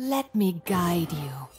Let me guide you.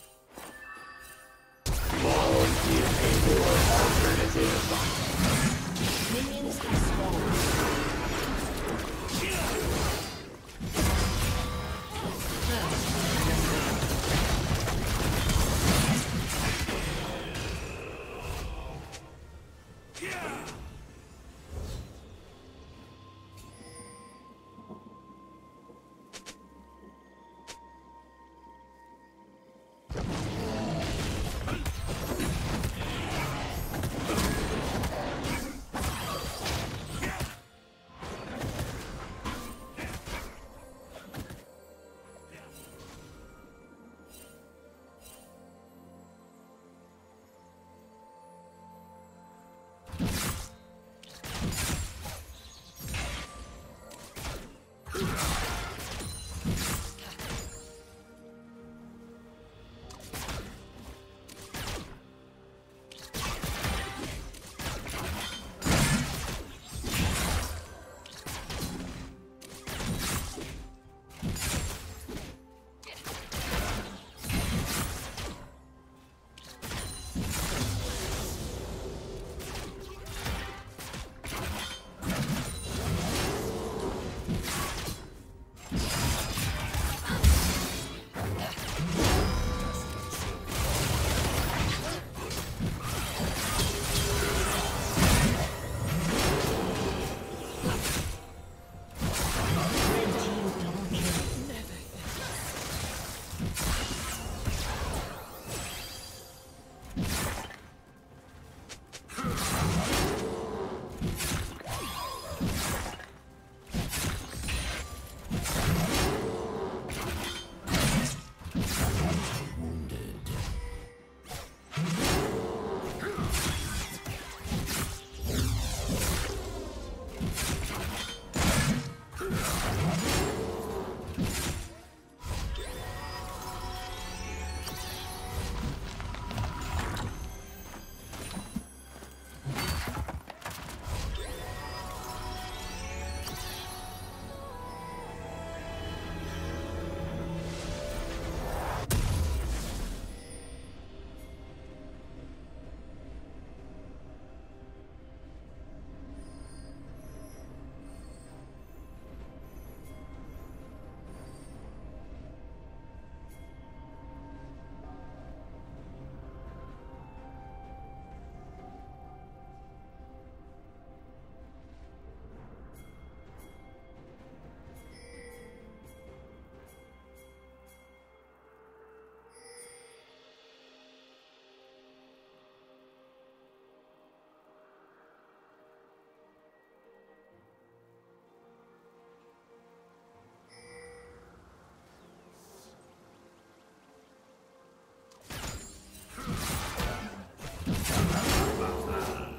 Come on.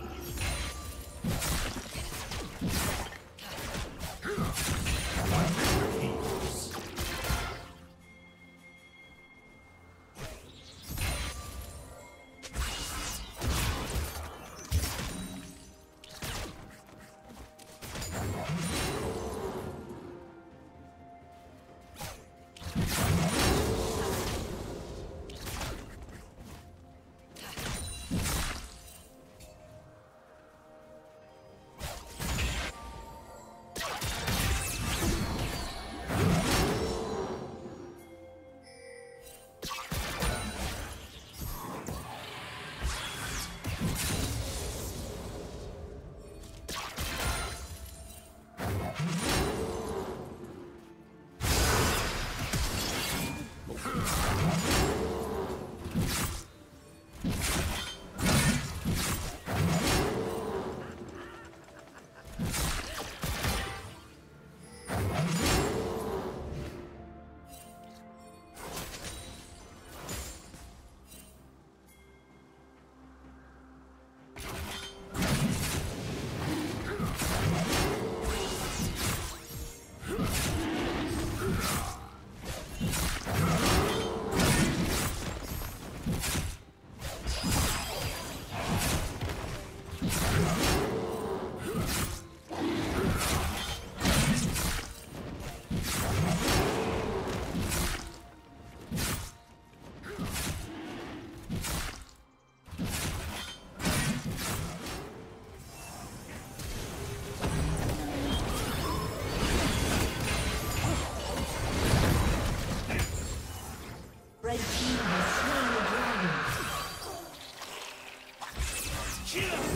Kill!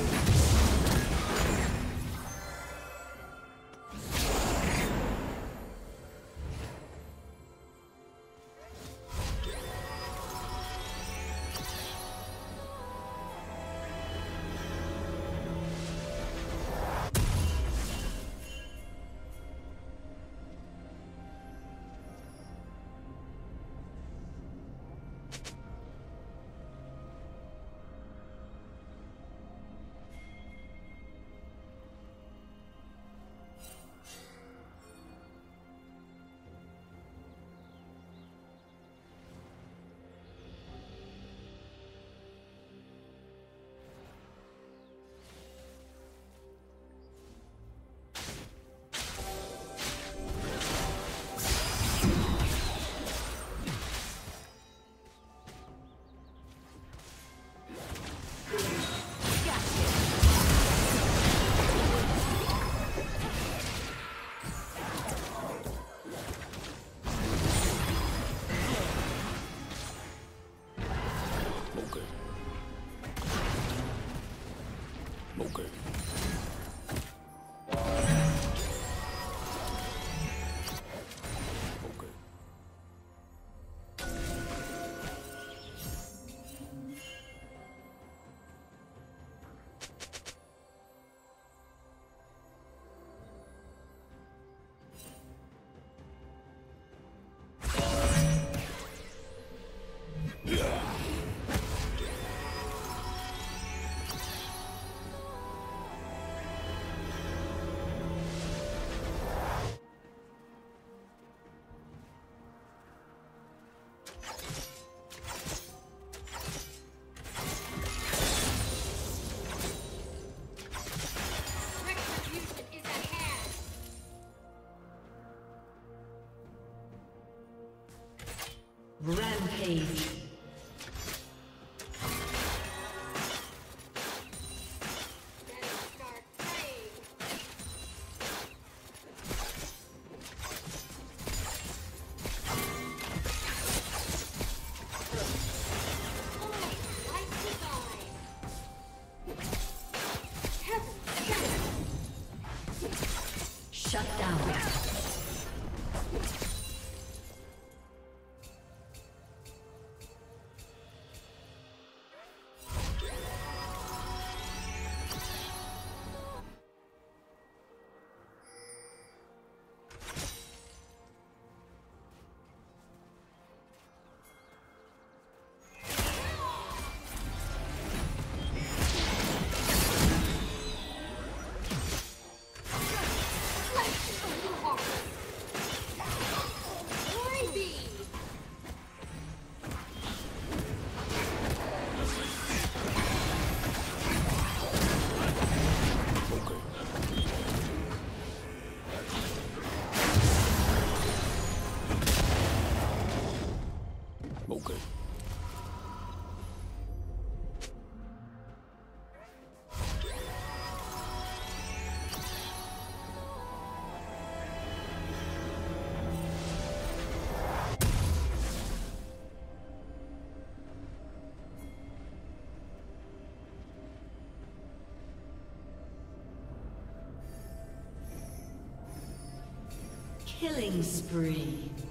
Killing spree.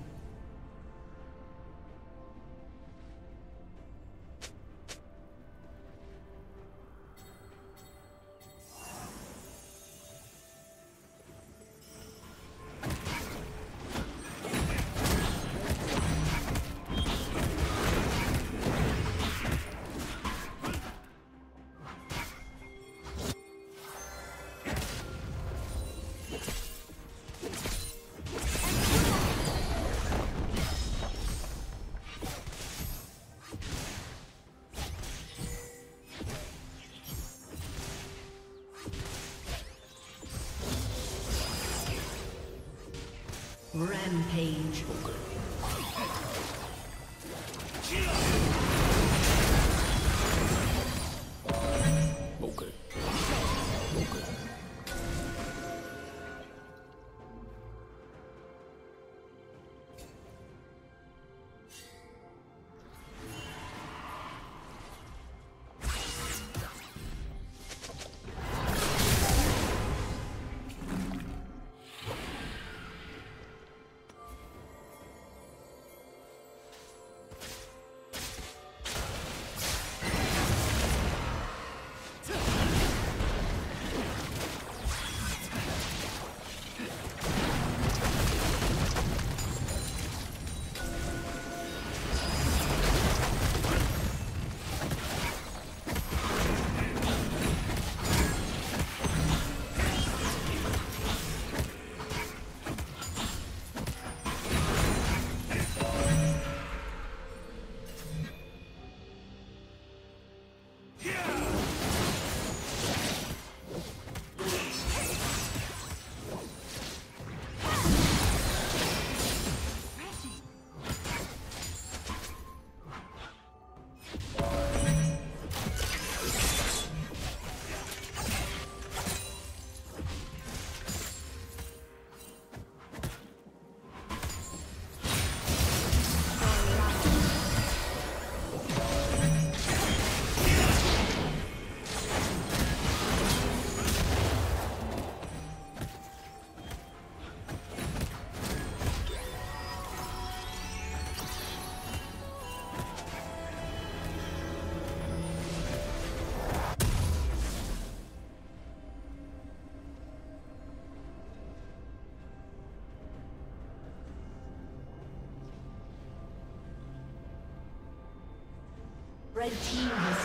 Rampage. Red team has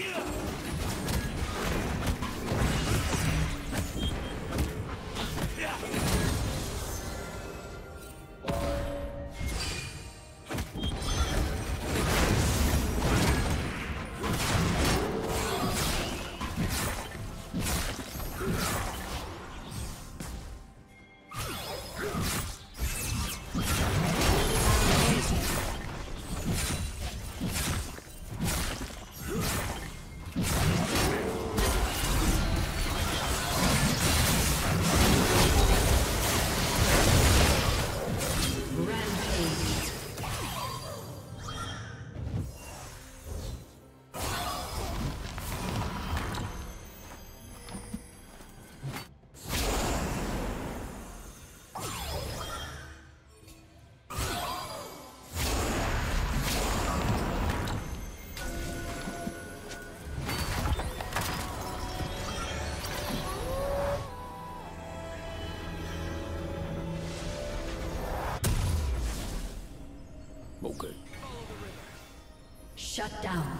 Okay. Shut down.